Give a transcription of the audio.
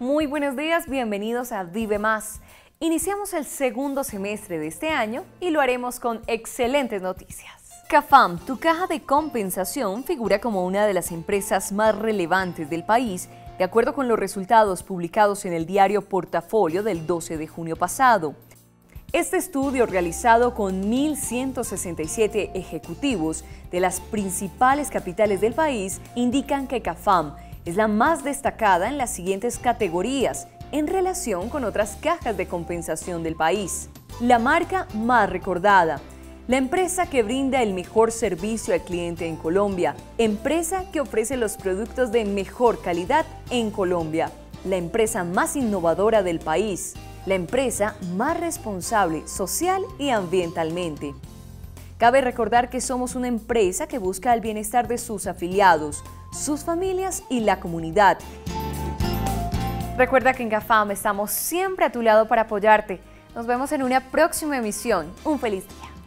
Muy buenos días, bienvenidos a Vive Más. Iniciamos el segundo semestre de este año y lo haremos con excelentes noticias. CAFAM, tu caja de compensación, figura como una de las empresas más relevantes del país, de acuerdo con los resultados publicados en el diario Portafolio del 12 de junio pasado. Este estudio realizado con 1.167 ejecutivos de las principales capitales del país indican que CAFAM es la más destacada en las siguientes categorías en relación con otras cajas de compensación del país. La marca más recordada, la empresa que brinda el mejor servicio al cliente en Colombia, empresa que ofrece los productos de mejor calidad en Colombia, la empresa más innovadora del país, la empresa más responsable social y ambientalmente. Cabe recordar que somos una empresa que busca el bienestar de sus afiliados, sus familias y la comunidad. Recuerda que en GAFAM estamos siempre a tu lado para apoyarte. Nos vemos en una próxima emisión. Un feliz día.